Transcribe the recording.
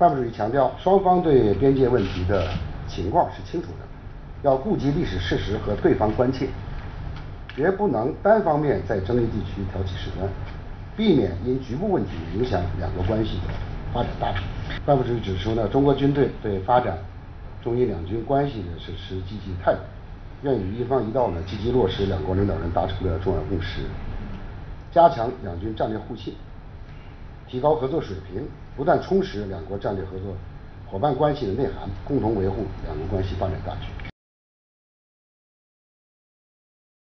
办部主席强调，双方对边界问题的情况是清楚的，要顾及历史事实和对方关切，绝不能单方面在争议地区挑起事端，避免因局部问题影响两国关系的发展大局。办部主席指出呢，中国军队对发展中印两军关系呢是持积极态度，愿与一方一道呢积极落实两国领导人达成的重要共识，加强两军战略互信，提高合作水平，不断充实两国战略合作伙伴关系的内涵，共同维护两国关系发展大局。